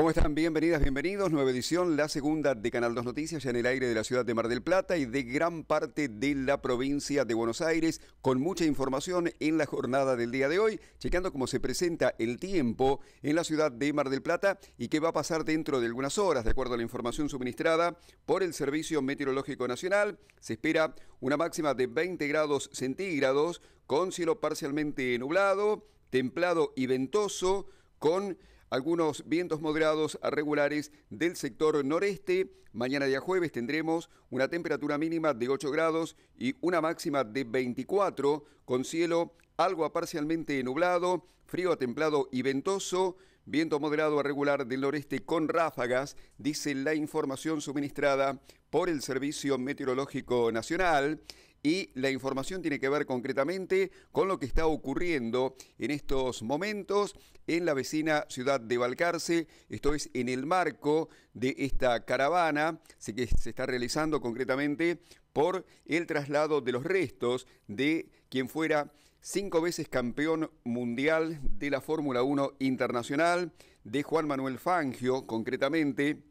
¿Cómo están? Bienvenidas, bienvenidos. Nueva edición, la segunda de Canal 2 Noticias, ya en el aire de la ciudad de Mar del Plata y de gran parte de la provincia de Buenos Aires, con mucha información en la jornada del día de hoy, checando cómo se presenta el tiempo en la ciudad de Mar del Plata y qué va a pasar dentro de algunas horas, de acuerdo a la información suministrada por el Servicio Meteorológico Nacional. Se espera una máxima de 20 grados centígrados, con cielo parcialmente nublado, templado y ventoso, con algunos vientos moderados a regulares del sector noreste. Mañana día jueves tendremos una temperatura mínima de 8 grados y una máxima de 24 con cielo algo a parcialmente nublado, frío a templado y ventoso, viento moderado a regular del noreste con ráfagas, dice la información suministrada por el Servicio Meteorológico Nacional y la información tiene que ver concretamente con lo que está ocurriendo en estos momentos en la vecina ciudad de Balcarce. Esto es en el marco de esta caravana que se está realizando concretamente por el traslado de los restos de quien fuera cinco veces campeón mundial de la Fórmula 1 internacional, de Juan Manuel Fangio concretamente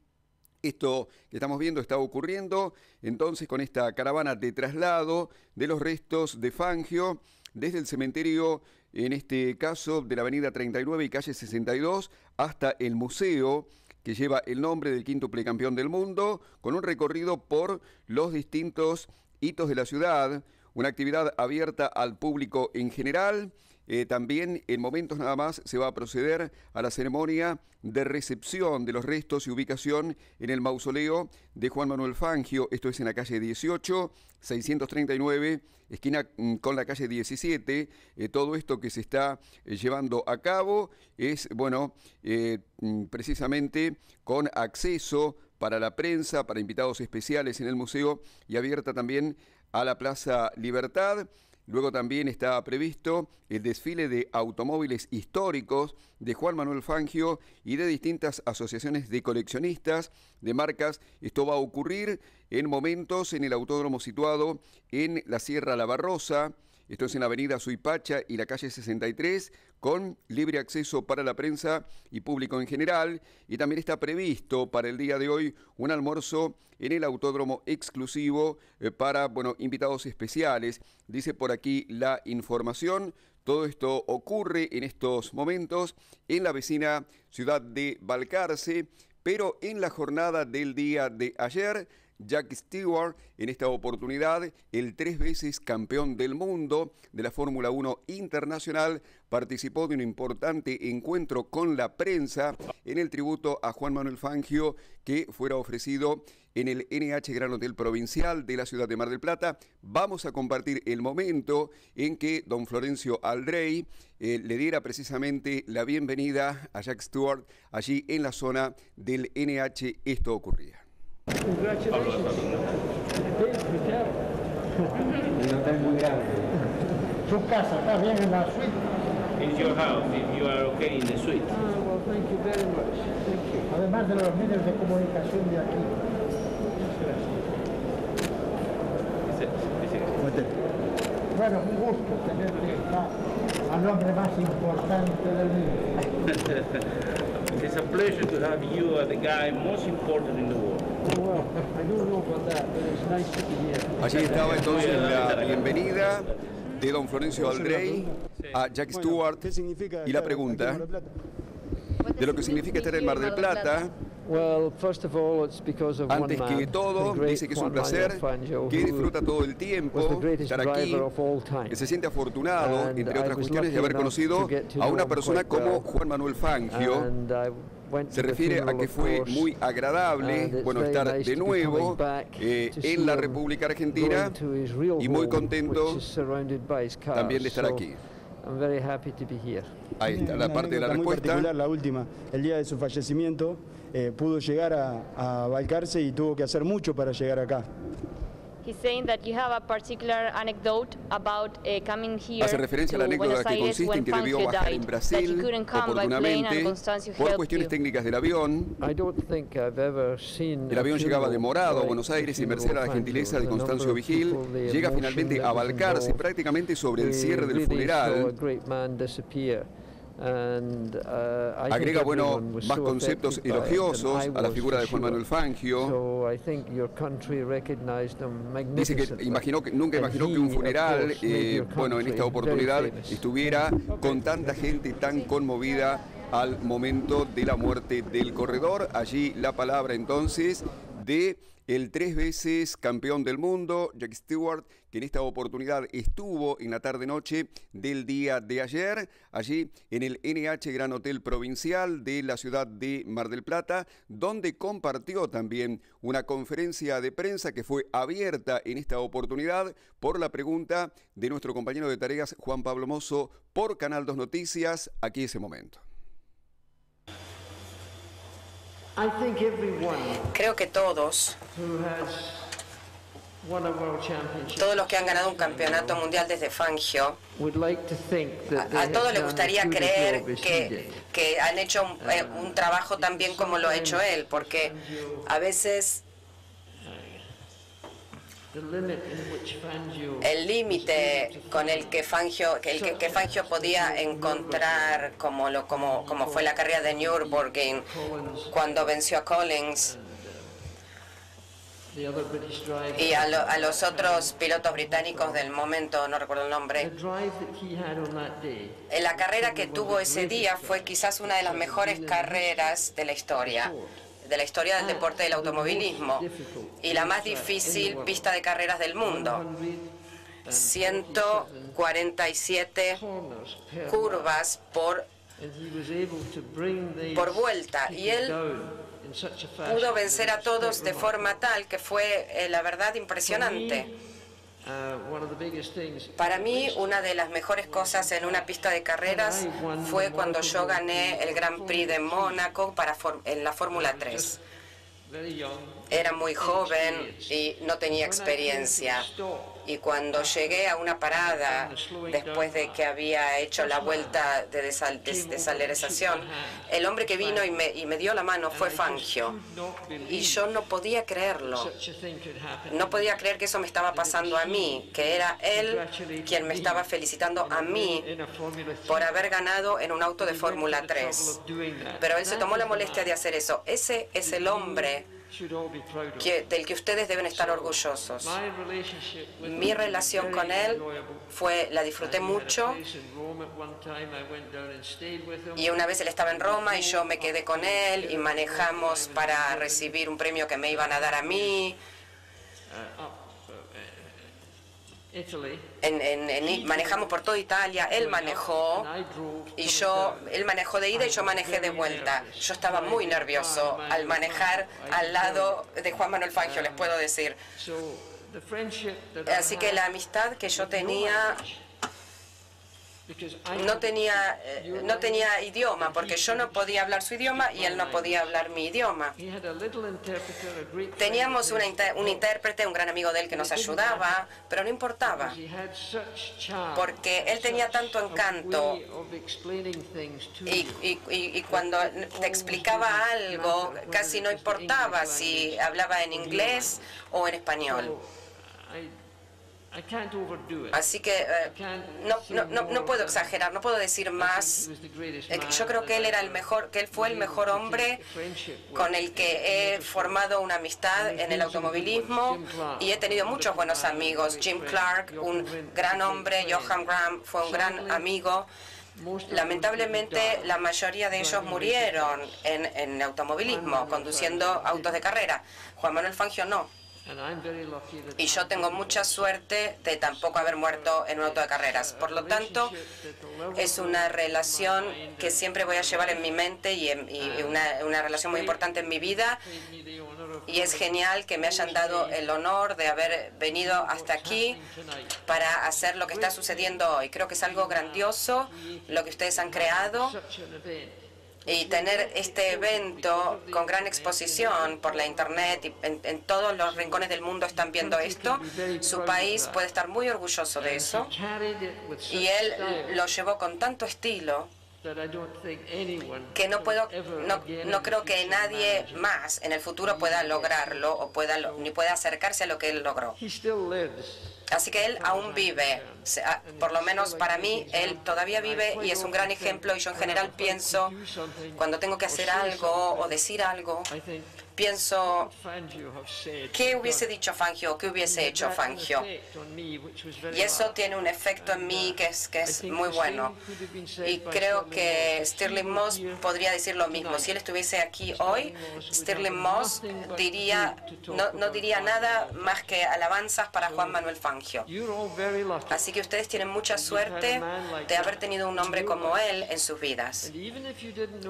esto que estamos viendo está ocurriendo entonces con esta caravana de traslado de los restos de Fangio desde el cementerio, en este caso de la avenida 39 y calle 62, hasta el museo que lleva el nombre del quinto campeón del mundo, con un recorrido por los distintos hitos de la ciudad, una actividad abierta al público en general. Eh, también en momentos nada más se va a proceder a la ceremonia de recepción de los restos y ubicación en el mausoleo de Juan Manuel Fangio. Esto es en la calle 18, 639, esquina mm, con la calle 17. Eh, todo esto que se está eh, llevando a cabo es, bueno, mm, precisamente con acceso para la prensa, para invitados especiales en el museo y abierta también a la Plaza Libertad. Luego también está previsto el desfile de automóviles históricos de Juan Manuel Fangio y de distintas asociaciones de coleccionistas de marcas. Esto va a ocurrir en momentos en el autódromo situado en la Sierra La Barrosa. Esto es en la avenida Suipacha y la calle 63, con libre acceso para la prensa y público en general. Y también está previsto para el día de hoy un almuerzo en el autódromo exclusivo eh, para bueno, invitados especiales. Dice por aquí la información. Todo esto ocurre en estos momentos en la vecina ciudad de Balcarce, pero en la jornada del día de ayer Jack Stewart, en esta oportunidad el tres veces campeón del mundo de la Fórmula 1 internacional, participó de un importante encuentro con la prensa en el tributo a Juan Manuel Fangio que fuera ofrecido en el NH Gran Hotel Provincial de la ciudad de Mar del Plata. Vamos a compartir el momento en que don Florencio Aldrey eh, le diera precisamente la bienvenida a Jack Stewart allí en la zona del NH. Esto ocurría. Congratulations. Un hotel muy grande. Su casa está bien en la suite. It's your house if you are okay in the suite. Ah, well, thank you very much. Thank you. Además de los medios de comunicación de aquí. Bueno, un gusto tenerte acá al hombre más importante del mundo. It's a pleasure to have you as the guy most important in the world. Allí estaba entonces la bienvenida de don Florencio Aldrey a Jack Stewart y la pregunta de lo que significa estar en Mar del Plata antes que todo, dice que es un placer, que disfruta todo el tiempo estar aquí, que se siente afortunado, entre otras cuestiones, de haber conocido a una persona como Juan Manuel Fangio. Se refiere a que fue muy agradable, bueno, estar de nuevo eh, en la República Argentina y muy contento también de estar aquí. Ahí está la parte de la respuesta. particular, la última, el día de su fallecimiento, eh, pudo llegar a, a Balcarce y tuvo que hacer mucho para llegar acá. Hace referencia a la anécdota que consiste en que debió bajar en Brasil oportunamente por cuestiones técnicas del avión. El avión llegaba demorado a Buenos Aires y merced a la gentileza de Constancio Vigil, llega finalmente a Balcarce prácticamente sobre el cierre del funeral. Uh, Agrega, bueno, más conceptos elogiosos a la figura de Juan Manuel Fangio. Dice que, imaginó que nunca imaginó que un funeral, eh, bueno, en esta oportunidad estuviera con tanta gente tan conmovida al momento de la muerte del corredor. Allí la palabra entonces de el tres veces campeón del mundo, Jack Stewart, que en esta oportunidad estuvo en la tarde-noche del día de ayer, allí en el NH Gran Hotel Provincial de la ciudad de Mar del Plata, donde compartió también una conferencia de prensa que fue abierta en esta oportunidad por la pregunta de nuestro compañero de tareas Juan Pablo Mozo por Canal 2 Noticias, aquí ese momento. Creo que todos, todos los que han ganado un campeonato mundial desde Fangio, a, todos les gustaría creer que, que han hecho un, eh, un trabajo tan bien como lo ha hecho él, porque a veces el límite con el que Fangio, el que, Fangio podía encontrar como, lo, como, como fue la carrera de Nürburgring cuando venció a Collins y a, a, los otros pilotos británicos del momento, no recuerdo el nombre. La carrera que tuvo ese día fue quizás una de las mejores carreras de la historia de la historia del deporte del automovilismo y la más difícil pista de carreras del mundo. 147 curvas por, por vuelta. Y él pudo vencer a todos de forma tal que fue, eh, la verdad, impresionante. Para mí, una de las mejores cosas en una pista de carreras fue cuando yo gané el Grand Prix de Mónaco para en la Fórmula 3. Era muy joven y no tenía experiencia. Y cuando llegué a una parada, después de que había hecho la vuelta de desalerización, el hombre que vino y me, y me dio la mano fue Fangio. Y yo no podía creerlo. No podía creer que eso me estaba pasando a mí, que era él quien me estaba felicitando a mí por haber ganado en un auto de Fórmula 3. Pero él se tomó la molestia de hacer eso. Ese es el hombre del que ustedes deben estar orgullosos. Mi relación con él fue, la disfruté mucho. Y una vez él estaba en Roma y yo me quedé con él y manejamos para recibir un premio que me iban a dar a mí. En, manejamos por toda Italia, él manejó y yo, él manejó de ida y yo manejé de vuelta. Yo estaba muy nervioso al manejar al lado de Juan Manuel Fangio, les puedo decir. Así que la amistad que yo tenía no tenía, eh, no tenía idioma, porque yo no podía hablar su idioma y él no podía hablar mi idioma. Teníamos un intérprete, un gran amigo de él que nos ayudaba, pero no importaba, porque él tenía tanto encanto y, y cuando te explicaba algo, casi no importaba si hablaba en inglés o en español. Así que eh, no, no, no, puedo exagerar, no puedo decir más. Eh, yo creo que él era el mejor, que él fue el mejor hombre con el que he formado una amistad en el automovilismo y he tenido muchos buenos amigos. Jim Clark, un gran hombre, Johan Graham fue un gran amigo. Lamentablemente, la mayoría de ellos murieron en, en automovilismo, conduciendo autos de carrera. Juan Manuel Fangio no. Y yo tengo mucha suerte de tampoco haber muerto en un auto de carreras. Por lo tanto, es una relación que siempre voy a llevar en mi mente y, una, una relación muy importante en mi vida. Y es genial que me hayan dado el honor de haber venido hasta aquí para hacer lo que está sucediendo hoy. Creo que es algo grandioso lo que ustedes han creado y tener este evento con gran exposición por la internet y en, todos los rincones del mundo están viendo esto. Su país puede estar muy orgulloso de eso y él lo llevó con tanto estilo que no puedo no, no, creo que nadie más en el futuro pueda lograrlo o pueda ni pueda acercarse a lo que él logró Así que él aún vive, por lo menos para mí, él todavía vive y es un gran ejemplo. Y yo en general pienso, cuando tengo que hacer algo o decir algo, pienso, ¿qué hubiese dicho Fangio? ¿Qué hubiese hecho Fangio? Y eso tiene un efecto en mí que es, que es muy bueno. Y creo que Stirling Moss podría decir lo mismo. Si él estuviese aquí hoy, Stirling Moss diría, no, no diría nada más que alabanzas para Juan Manuel Fangio. Así que ustedes tienen mucha suerte de haber tenido un hombre como él en sus vidas.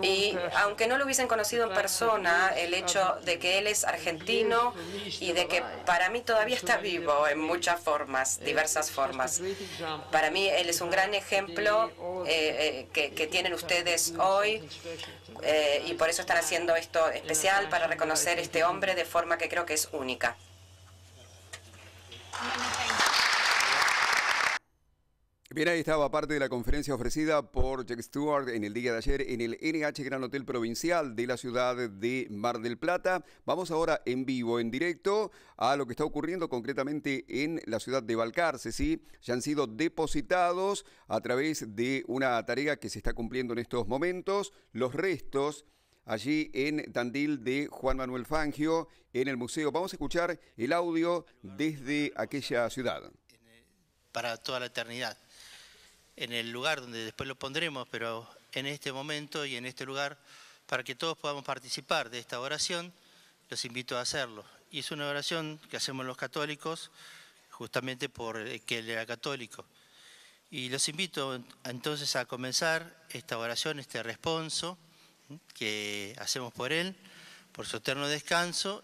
Y aunque no lo hubiesen conocido en persona, el hecho de que él es argentino y de que para mí todavía está vivo en muchas formas, diversas formas. Para mí él es un gran ejemplo eh, eh, que, tienen ustedes hoy eh, y por eso están haciendo esto especial para reconocer este hombre de forma que creo que es única. Bien, ahí estaba parte de la conferencia ofrecida por Jack Stewart en el día de ayer en el NH Gran Hotel Provincial de la ciudad de Mar del Plata. Vamos ahora en vivo, en directo, a lo que está ocurriendo concretamente en la ciudad de Balcarce. ¿sí? Ya han sido depositados a través de una tarea que se está cumpliendo en estos momentos los restos allí en Tandil de Juan Manuel Fangio en el museo. Vamos a escuchar el audio desde aquella ciudad. Para toda la eternidad en el lugar donde después lo pondremos, pero en este momento y en este lugar, para que todos podamos participar de esta oración, los invito a hacerlo. Y es una oración que hacemos los católicos, justamente por que él era católico. Y los invito entonces a comenzar esta oración, este responso que hacemos por él, por su eterno descanso,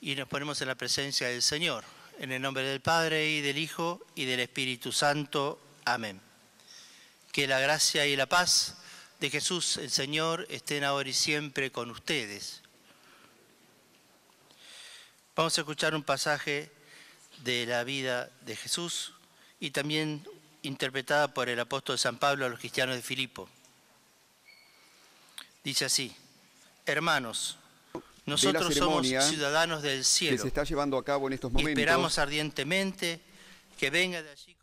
y nos ponemos en la presencia del Señor. En el nombre del Padre y del Hijo y del Espíritu Santo. Amén. Que la gracia y la paz de Jesús el Señor estén ahora y siempre con ustedes. Vamos a escuchar un pasaje de la vida de Jesús y también interpretada por el apóstol San Pablo a los cristianos de Filipo. Dice así, hermanos, nosotros somos ciudadanos del cielo. Que se está llevando a cabo en estos momentos. esperamos ardientemente que venga de allí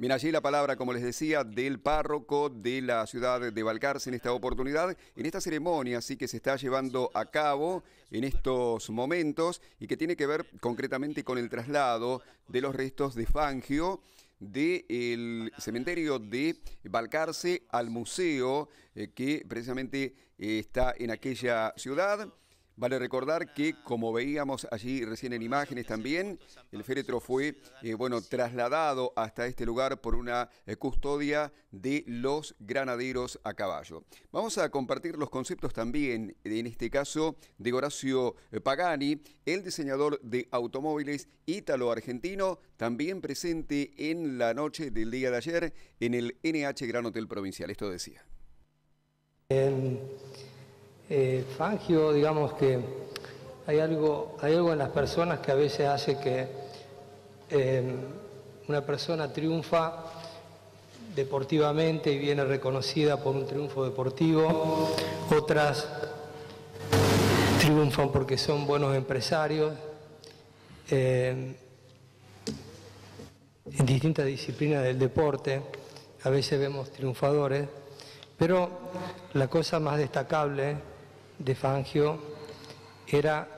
Bien, allí la palabra, como les decía, del párroco de la ciudad de Balcarce en esta oportunidad, en esta ceremonia sí que se está llevando a cabo en estos momentos y que tiene que ver concretamente con el traslado de los restos de Fangio del cementerio de Balcarce al museo eh, que precisamente eh, está en aquella ciudad. Vale recordar que, como veíamos allí recién en imágenes también, el féretro fue eh, bueno, trasladado hasta este lugar por una eh, custodia de los granaderos a caballo. Vamos a compartir los conceptos también, en este caso, de Horacio eh, Pagani, el diseñador de automóviles ítalo-argentino, también presente en la noche del día de ayer en el NH Gran Hotel Provincial. Esto decía. Eh, Fangio, digamos que hay algo, hay algo en las personas que a veces hace que eh, una persona triunfa deportivamente y viene reconocida por un triunfo deportivo, otras triunfan porque son buenos empresarios. Eh, en distintas disciplinas del deporte, a veces vemos triunfadores, pero la cosa más destacable de Fangio era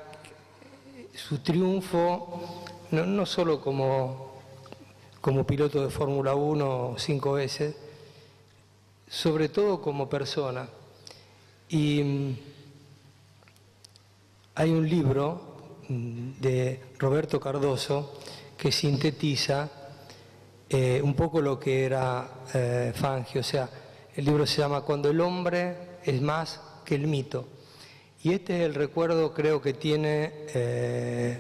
su triunfo, no, solo como, como piloto de Fórmula 1 cinco veces, sobre todo como persona. Y mm, hay un libro mm, de Roberto Cardoso que sintetiza eh, un poco lo que era eh, Fangio. O sea, el libro se llama Cuando el hombre es más que el mito. Y este es el recuerdo creo que tiene eh,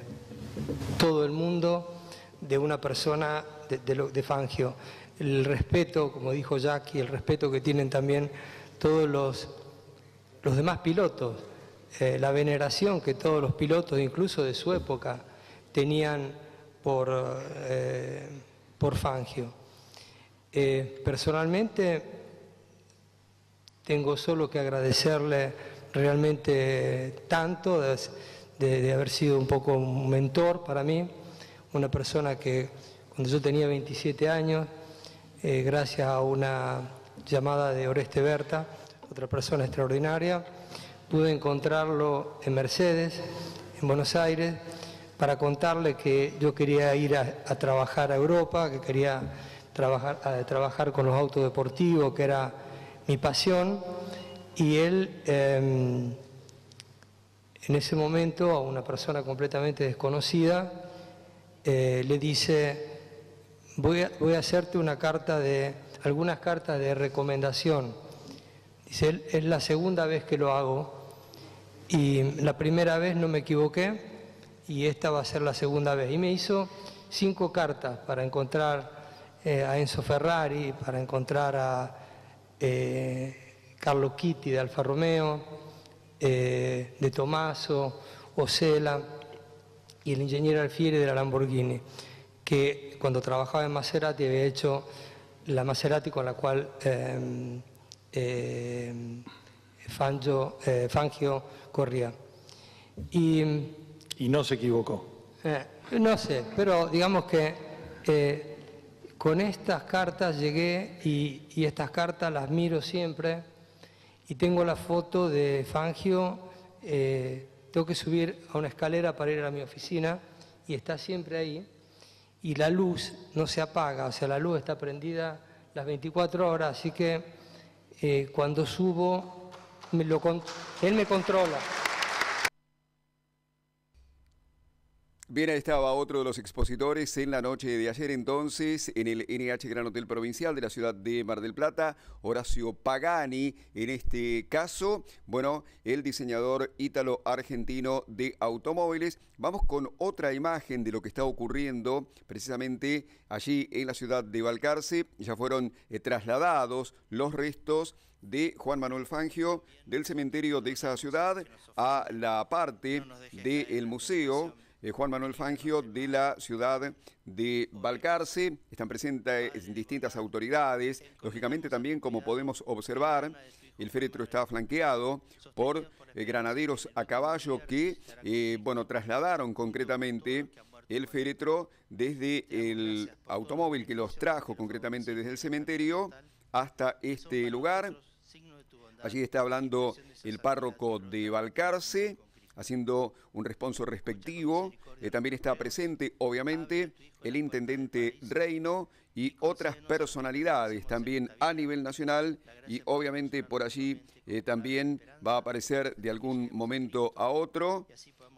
todo el mundo de una persona de, Fangio. El respeto, como dijo Jackie, el respeto que tienen también todos los, los demás pilotos, eh, la veneración que todos los pilotos, incluso de su época, tenían por, eh, por Fangio. personalmente, tengo solo que agradecerle realmente tanto, de, haber sido un poco un mentor para mí, una persona que cuando yo tenía 27 años, eh, gracias a una llamada de Oreste Berta, otra persona extraordinaria, pude encontrarlo en Mercedes, en Buenos Aires, para contarle que yo quería ir a, trabajar a Europa, que quería trabajar, trabajar con los autos deportivos, que era mi pasión, y él em, en ese momento a una persona completamente desconocida eh, le dice, voy a, voy a hacerte una carta de, algunas cartas de recomendación. Dice, es la segunda vez que lo hago y la primera vez no me equivoqué y esta va a ser la segunda vez. Y me hizo cinco cartas para encontrar eh, a Enzo Ferrari, para encontrar a eh, Carlo Chitti de Alfa Romeo, eh, de Tomaso, Osela y el ingeniero Alfieri de la Lamborghini, que cuando trabajaba en Maserati había hecho la Maserati con la cual Fangio, eh, Fangio, corría. Y, y, no se equivocó. Eh, no sé, pero digamos que eh, con estas cartas llegué y, y, estas cartas las miro siempre y tengo la foto de Fangio, tengo que subir a una escalera para ir a mi oficina y está siempre ahí y la luz no se apaga, o sea, la luz está prendida las 24 horas, así que eh, cuando subo, me lo, él me controla. Bien, ahí estaba otro de los expositores en la noche de ayer entonces en el NH Gran Hotel Provincial de la ciudad de Mar del Plata, Horacio Pagani, en este caso, bueno, el diseñador ítalo-argentino de automóviles. Vamos con otra imagen de lo que está ocurriendo precisamente allí en la ciudad de Balcarce. Ya fueron eh, trasladados los restos de Juan Manuel Fangio del cementerio de esa ciudad a la parte del museo eh, Juan Manuel Fangio de la ciudad de Balcarce. Están presentes distintas autoridades. Lógicamente también, como podemos observar, el féretro está flanqueado por eh, granaderos a caballo que, eh, bueno, trasladaron concretamente el féretro desde el automóvil que los trajo concretamente desde el cementerio hasta este lugar. Allí está hablando el párroco de Balcarce haciendo un responso respectivo. Eh, también está presente, obviamente, el intendente Reino y otras personalidades también a nivel nacional y obviamente por allí eh, también va a aparecer de algún momento a otro.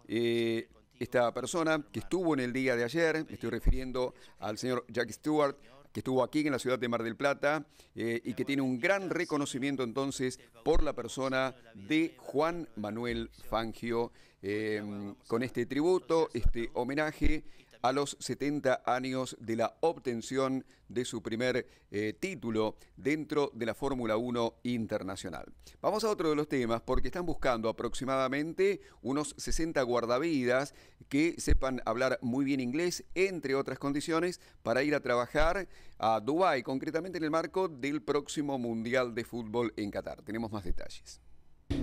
Eh, esta persona que estuvo en el día de ayer, me estoy refiriendo al señor Jack Stewart, que estuvo aquí en la ciudad de Mar del Plata eh, y que tiene un gran reconocimiento entonces por la persona de Juan Manuel Fangio. Eh, con este tributo, este homenaje a los 70 años de la obtención de su primer eh, título dentro de la Fórmula 1 internacional. Vamos a otro de los temas porque están buscando aproximadamente unos 60 guardavidas que sepan hablar muy bien inglés, entre otras condiciones, para ir a trabajar a Dubái, concretamente en el marco del próximo Mundial de Fútbol en Qatar. Tenemos más detalles.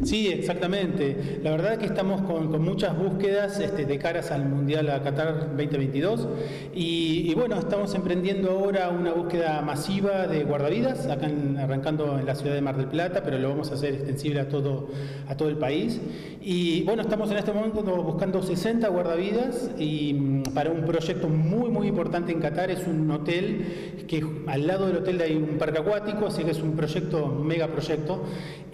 Sí, exactamente. La verdad es que estamos con, muchas búsquedas este, de caras al Mundial a Qatar 2022 y, bueno, estamos emprendiendo ahora una búsqueda masiva de guardavidas, acá arrancando en la ciudad de Mar del Plata, pero lo vamos a hacer extensible a todo, a todo el país. Y bueno, estamos en este momento buscando 60 guardavidas y mm, para un proyecto muy, muy importante en Qatar, es un hotel que al lado del hotel hay un parque acuático, así que es un proyecto, mega proyecto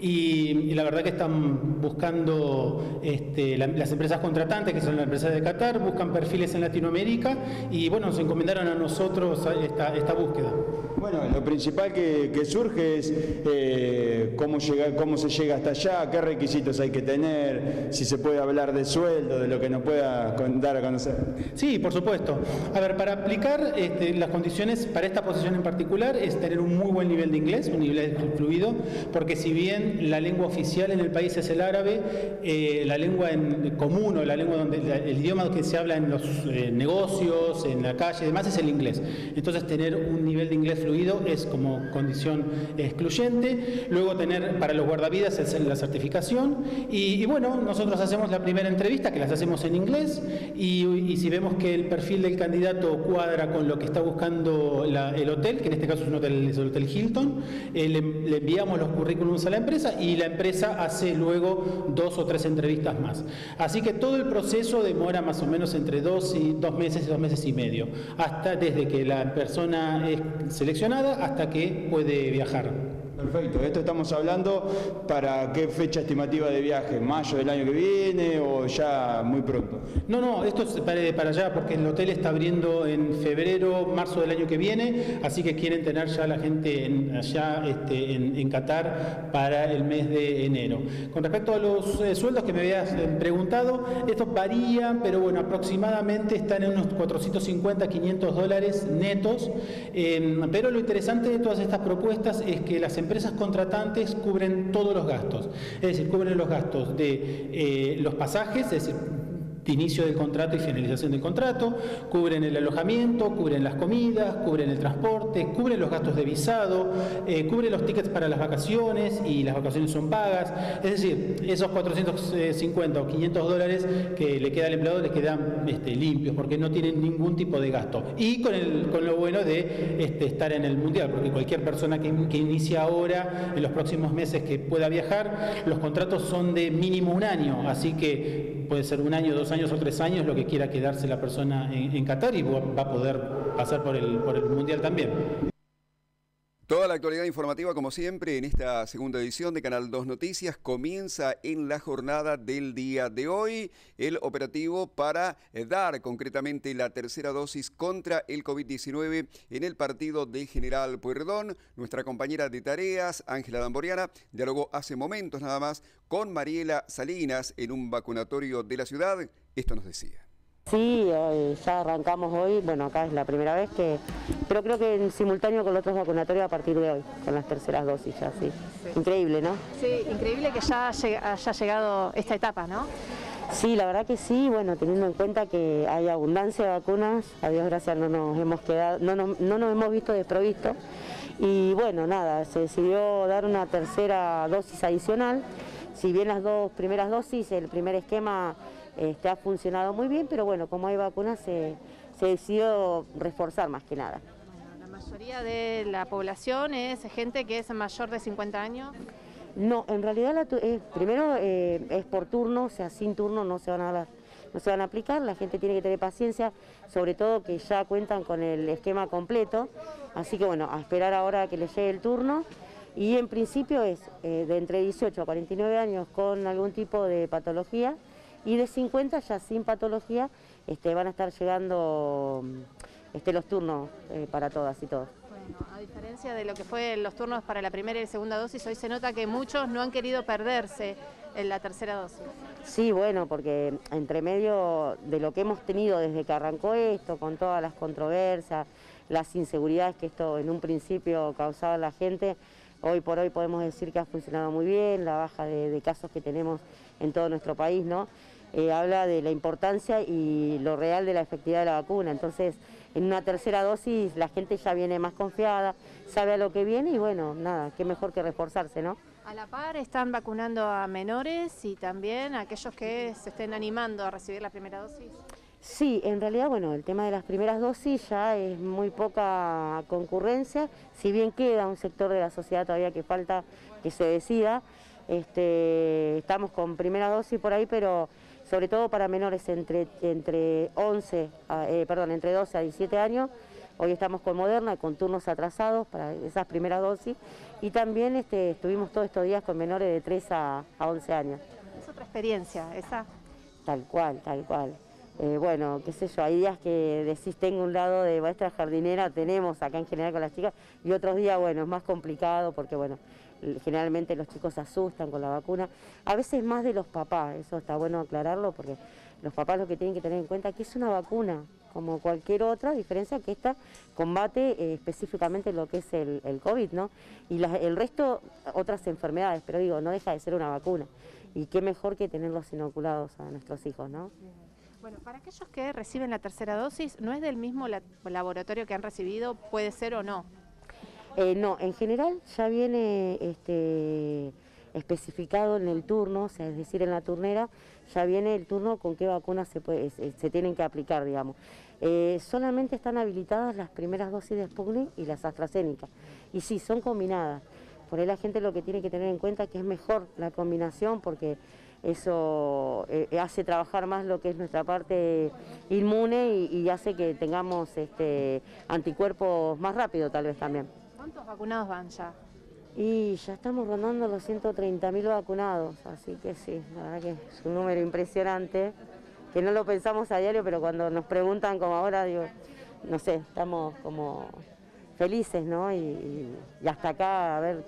y, la verdad que están buscando este, las empresas contratantes, que son las empresas de Qatar, buscan perfiles en Latinoamérica y bueno, nos encomendaron a nosotros esta, esta búsqueda. Bueno, lo principal que, surge es eh, cómo, cómo se llega hasta allá, qué requisitos hay que tener, si se puede hablar de sueldo, de lo que nos pueda dar a conocer. Sí, por supuesto. A ver, para aplicar este, las condiciones para esta posición en particular es tener un muy buen nivel de inglés, un nivel fluido, porque si bien la lengua oficial en el país es el árabe, eh, la lengua en común o la lengua donde el idioma que se habla en los eh, negocios, en la calle y demás es el inglés. Entonces tener un nivel de inglés fluido es como condición excluyente. Luego tener para los guardavidas es la certificación. Y, bueno, nosotros hacemos la primera entrevista, que las hacemos en inglés, y, si vemos que el perfil del candidato cuadra con lo que está buscando el hotel, que en este caso es, un hotel, el Hotel Hilton, eh, le, le enviamos los currículums a la empresa y la empresa hace luego dos o tres entrevistas más. Así que todo el proceso demora más o menos entre dos, y, dos meses y dos meses y medio, hasta desde que la persona es hasta que puede viajar. Perfecto, esto estamos hablando para qué fecha estimativa de viaje, mayo del año que viene o ya muy pronto. No, no, esto es para, allá porque el hotel está abriendo en febrero, marzo del año que viene, así que quieren tener ya la gente allá este, en, Qatar para el mes de enero. Con respecto a los eh, sueldos que me habías eh, preguntado, estos varían, pero bueno, aproximadamente están en unos 450, 500 dólares netos, eh, pero lo interesante de todas estas propuestas es que las empresas contratantes cubren todos los gastos, es decir, cubren los gastos de eh, los pasajes, es decir, inicio del contrato y finalización del contrato, cubren el alojamiento, cubren las comidas, cubren el transporte, cubren los gastos de visado, eh, cubren los tickets para las vacaciones y las vacaciones son pagas. Es decir, esos 450 o 500 dólares que le queda al empleado les quedan este, limpios porque no tienen ningún tipo de gasto. Y con lo bueno de este, estar en el Mundial, porque cualquier persona que, que inicia ahora, en los próximos meses que pueda viajar, los contratos son de mínimo un año, así que puede ser un año, dos años o tres años lo que quiera quedarse la persona en, Qatar y va a poder pasar por el, por el Mundial también. Toda la actualidad informativa, como siempre, en esta segunda edición de Canal 2 Noticias, comienza en la jornada del día de hoy el operativo para eh, dar concretamente la tercera dosis contra el COVID-19 en el partido de General Pueyrredón. Nuestra compañera de tareas, Ángela Damboriana, dialogó hace momentos nada más con Mariela Salinas en un vacunatorio de la ciudad. Esto nos decía. Sí, ya arrancamos hoy, bueno, acá es la primera vez que, pero creo que en simultáneo con los otros vacunatorios a partir de hoy, con las terceras dosis ya, sí. Increíble, ¿no? Sí, increíble que ya haya llegado esta etapa, ¿no? Sí, la verdad que sí, bueno, teniendo en cuenta que hay abundancia de vacunas, a Dios gracias no nos hemos quedado, no nos, no nos hemos visto desprovistos. Y bueno, nada, se decidió dar una tercera dosis adicional. Si bien las dos primeras dosis, el primer esquema este, ha funcionado muy bien, pero bueno, como hay vacunas se, decidió reforzar más que nada. la mayoría de la población es gente que es mayor de 50 años. No, en realidad primero eh, es por turno, o sea, sin turno no se van a dar, no se van a aplicar, la gente tiene que tener paciencia, sobre todo que ya cuentan con el esquema completo, así que bueno, a esperar ahora que les llegue el turno y en principio es eh, de entre 18 a 49 años con algún tipo de patología y de 50 ya sin patología este, van a estar llegando este, los turnos eh, para todas y todos. Bueno, a diferencia de lo que fue los turnos para la primera y segunda dosis, hoy se nota que muchos no han querido perderse en la tercera dosis. Sí, bueno, porque entre medio de lo que hemos tenido desde que arrancó esto, con todas las controversias, las inseguridades que esto en un principio causaba a la gente, hoy por hoy podemos decir que ha funcionado muy bien, la baja de, de casos que tenemos en todo nuestro país, ¿no? Eh, habla de la importancia y lo real de la efectividad de la vacuna. Entonces, en una tercera dosis la gente ya viene más confiada, sabe a lo que viene y bueno, nada, qué mejor que reforzarse, ¿no? A la par están vacunando a menores y también a aquellos que se estén animando a recibir la primera dosis. Sí, en realidad, bueno, el tema de las primeras dosis ya es muy poca concurrencia, si bien queda un sector de la sociedad todavía que falta que se decida, este, estamos con primera dosis por ahí, pero sobre todo para menores entre, entre 11, eh, perdón, entre 12 a 17 años. Hoy estamos con Moderna, con turnos atrasados para esas primeras dosis. Y también este, estuvimos todos estos días con menores de 3 a, 11 años. Es otra experiencia, esa. Tal cual, tal cual. Eh, bueno, qué sé yo, hay días que decís tengo un lado de maestra jardinera, tenemos acá en general con las chicas, y otros días, bueno, es más complicado porque, bueno, generalmente los chicos se asustan con la vacuna, a veces más de los papás, eso está bueno aclararlo porque los papás lo que tienen que tener en cuenta es que es una vacuna, como cualquier otra, diferencia que esta combate eh, específicamente lo que es el, COVID, ¿no? Y el resto, otras enfermedades, pero digo, no deja de ser una vacuna. Y qué mejor que tenerlos inoculados a nuestros hijos, ¿no? Bueno, para aquellos que reciben la tercera dosis, ¿no es del mismo laboratorio que han recibido? ¿Puede ser o no? Eh, no, en general ya viene este, especificado en el turno, o sea, es decir, en la turnera, ya viene el turno con qué vacunas se, se tienen que aplicar, digamos. Eh, solamente están habilitadas las primeras dosis de Sputnik y las AstraZeneca. Y sí, son combinadas. Por ahí la gente lo que tiene que tener en cuenta es que es mejor la combinación porque eso eh, hace trabajar más lo que es nuestra parte inmune y, hace que tengamos este, anticuerpos más rápido tal vez también. ¿Cuántos vacunados van ya? Y ya estamos rondando los 130.000 vacunados, así que sí, la verdad que es un número impresionante, que no lo pensamos a diario, pero cuando nos preguntan como ahora, digo, no sé, estamos como felices, ¿no? Y, y hasta acá, a ver,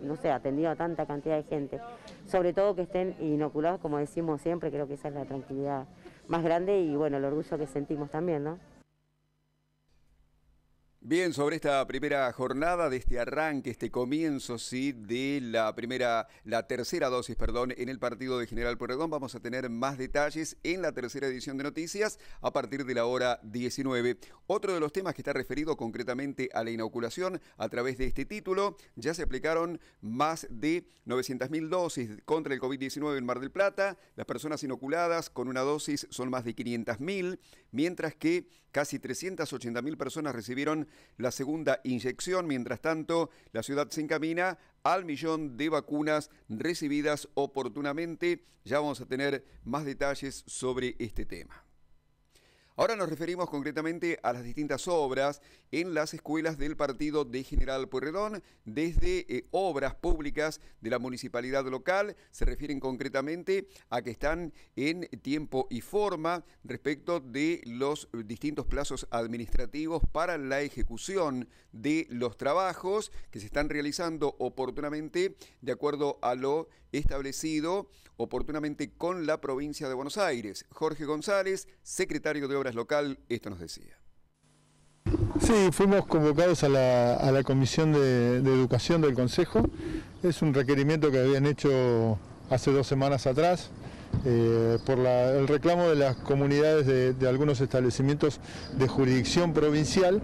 no sé, atendido a tanta cantidad de gente. Sobre todo que estén inoculados, como decimos siempre, creo que esa es la tranquilidad más grande y bueno, el orgullo que sentimos también, ¿no? Bien, sobre esta primera jornada de este arranque, este comienzo, sí, de la primera, la tercera dosis, perdón, en el partido de General Pueyrredón, vamos a tener más detalles en la tercera edición de noticias a partir de la hora 19. Otro de los temas que está referido concretamente a la inoculación a través de este título, ya se aplicaron más de 900.000 dosis contra el COVID-19 en Mar del Plata. Las personas inoculadas con una dosis son más de 500.000, mientras que casi 380.000 personas recibieron la segunda inyección. Mientras tanto, la ciudad se encamina al millón de vacunas recibidas oportunamente. Ya vamos a tener más detalles sobre este tema. Ahora nos referimos concretamente a las distintas obras en las escuelas del partido de General Pueyrredón, desde eh, obras públicas de la municipalidad local, se refieren concretamente a que están en tiempo y forma respecto de los distintos plazos administrativos para la ejecución de los trabajos que se están realizando oportunamente de acuerdo a lo establecido oportunamente con la provincia de Buenos Aires. Jorge González, secretario de Obras Local, esto nos decía. Sí, fuimos convocados a la, Comisión de, Educación del Consejo. Es un requerimiento que habían hecho hace dos semanas atrás eh, por el reclamo de las comunidades de, algunos establecimientos de jurisdicción provincial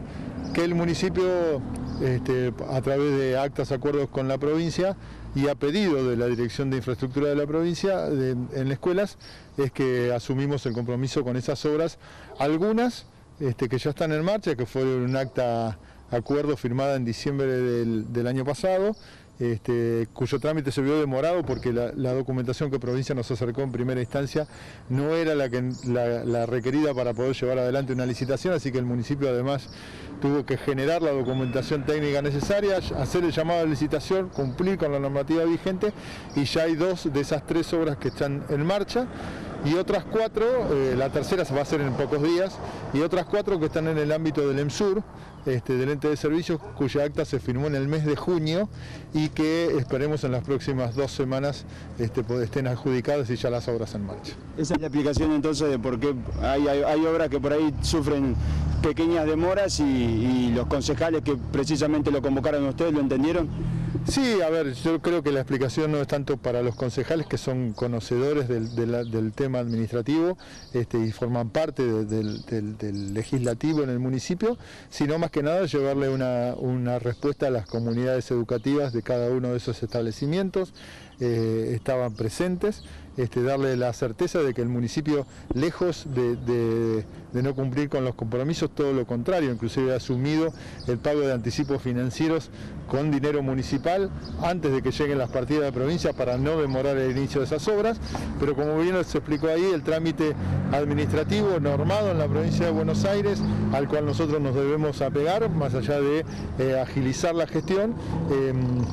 que el municipio, este, a través de actas, acuerdos con la provincia, y a pedido de la Dirección de Infraestructura de la provincia en escuelas es que asumimos el compromiso con esas obras, algunas este, que ya están en marcha, que fue un acta acuerdo firmada en diciembre del año pasado, este, cuyo trámite se vio demorado porque la, documentación que provincia nos acercó en primera instancia no era la, que, la, requerida para poder llevar adelante una licitación, así que el municipio además tuvo que generar la documentación técnica necesaria, hacer el llamado a licitación, cumplir con la normativa vigente y ya hay dos de esas tres obras que están en marcha y otras cuatro, eh, la tercera se va a hacer en pocos días, y otras cuatro que están en el ámbito del EMSUR, este, del ente de servicios, cuya acta se firmó en el mes de junio y que esperemos en las próximas dos semanas este, estén adjudicadas y ya las obras en marcha. Esa es la explicación entonces de por qué hay, hay, obras que por ahí sufren pequeñas demoras y, y los concejales que precisamente lo convocaron a ustedes lo entendieron. Sí, a ver, yo creo que la explicación no es tanto para los concejales que son conocedores del, tema administrativo este, y forman parte del, legislativo en el municipio, sino más que nada llevarle una, respuesta a las comunidades educativas de cada uno de esos establecimientos, eh, estaban presentes, este, darle la certeza de que el municipio, lejos de, no cumplir con los compromisos, todo lo contrario, inclusive ha asumido el pago de anticipos financieros con dinero municipal antes de que lleguen las partidas de provincia para no demorar el inicio de esas obras, pero como bien se explicó ahí, el trámite administrativo normado en la provincia de Buenos Aires, al cual nosotros nos debemos apegar, más allá de eh, agilizar la gestión, em,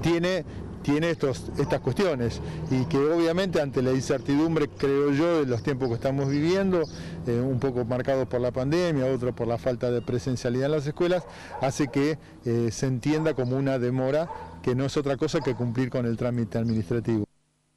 tiene tiene estos, estas cuestiones y que obviamente ante la incertidumbre, creo yo, de los tiempos que estamos viviendo, eh, un poco marcados por la pandemia, otro por la falta de presencialidad en las escuelas, hace que eh, se entienda como una demora que no es otra cosa que cumplir con el trámite administrativo.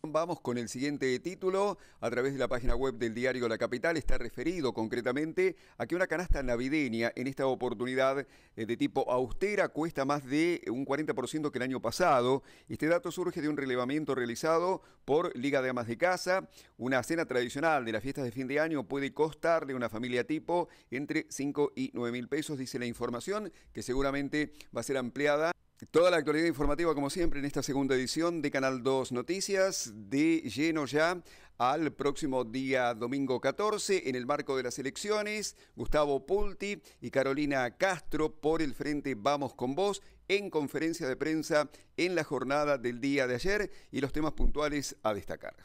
Vamos con el siguiente título. A través de la página web del diario La Capital está referido concretamente a que una canasta navideña en esta oportunidad eh, de tipo austera cuesta más de un 40% que el año pasado. Este dato surge de un relevamiento realizado por Liga de Amas de Casa. Una cena tradicional de las fiestas de fin de año puede costarle a una familia tipo entre 5 y 9 mil pesos, dice la información, que seguramente va a ser ampliada Toda la actualidad informativa, como siempre, en esta segunda edición de Canal 2 Noticias, de lleno ya al próximo día domingo 14, en el marco de las elecciones, Gustavo Pulti y Carolina Castro por el Frente Vamos con Vos en conferencia de prensa en la jornada del día de ayer y los temas puntuales a destacar.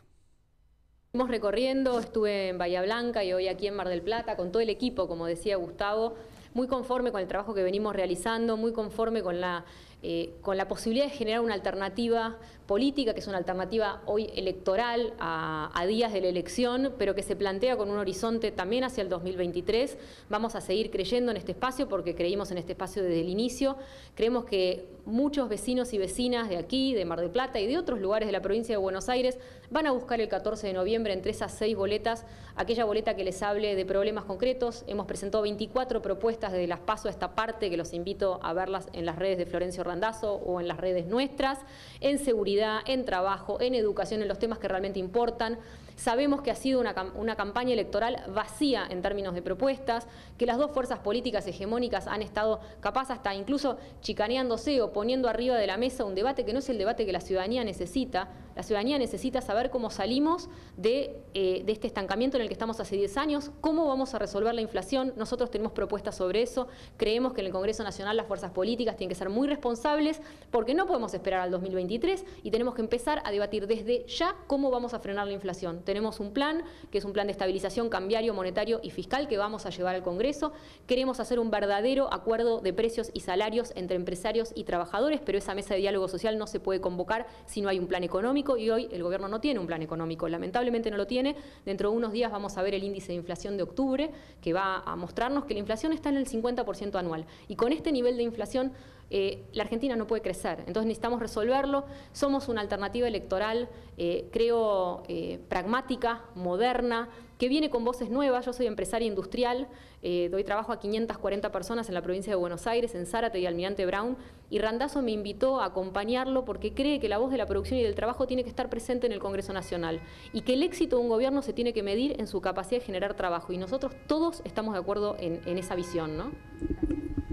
Estuvimos recorriendo, estuve en Bahía Blanca y hoy aquí en Mar del Plata con todo el equipo, como decía Gustavo, muy conforme con el trabajo que venimos realizando, muy conforme con la eh, con la posibilidad de generar una alternativa política, que es una alternativa hoy electoral a, días de la elección, pero que se plantea con un horizonte también hacia el 2023. Vamos a seguir creyendo en este espacio porque creímos en este espacio desde el inicio. Creemos que muchos vecinos y vecinas de aquí, de Mar del Plata y de otros lugares de la provincia de Buenos Aires van a buscar el 14 de noviembre entre esas seis boletas aquella boleta que les hable de problemas concretos. Hemos presentado 24 propuestas desde las paso a esta parte que los invito a verlas en las redes de Florencio Randazo o en las redes nuestras, en seguridad, en trabajo, en educación, en los temas que realmente importan. Sabemos que ha sido una, campaña electoral vacía en términos de propuestas, que las dos fuerzas políticas hegemónicas han estado capaz hasta incluso chicaneándose o poniendo arriba de la mesa un debate que no es el debate que la ciudadanía necesita. La ciudadanía necesita saber cómo salimos de, eh, de este estancamiento en el que estamos hace 10 años, cómo vamos a resolver la inflación. Nosotros tenemos propuestas sobre eso. Creemos que en el Congreso Nacional las fuerzas políticas tienen que ser muy responsables porque no podemos esperar al 2023 y tenemos que empezar a debatir desde ya cómo vamos a frenar la inflación. Tenemos un plan, que es un plan de estabilización cambiario, monetario y fiscal que vamos a llevar al Congreso. Queremos hacer un verdadero acuerdo de precios y salarios entre empresarios y trabajadores, pero esa mesa de diálogo social no se puede convocar si no hay un plan económico y hoy el gobierno no tiene un plan económico. Lamentablemente no lo tiene. Dentro de unos días vamos a ver el índice de inflación de octubre que va a mostrarnos que la inflación está en el 50% anual. Y con este nivel de inflación eh, la Argentina no puede crecer. Entonces necesitamos resolverlo. Somos una alternativa electoral, eh, creo, eh, pragmática, moderna, que viene con voces nuevas. Yo soy empresaria industrial, doy trabajo a 540 personas en la provincia de Buenos Aires, en Zárate y Almirante Brown, y Randazo me invitó a acompañarlo porque cree que la voz de la producción y del trabajo tiene que estar presente en el Congreso Nacional y que el éxito de un gobierno se tiene que medir en su capacidad de generar trabajo. Y nosotros todos estamos de acuerdo en, en esa visión. ¿no?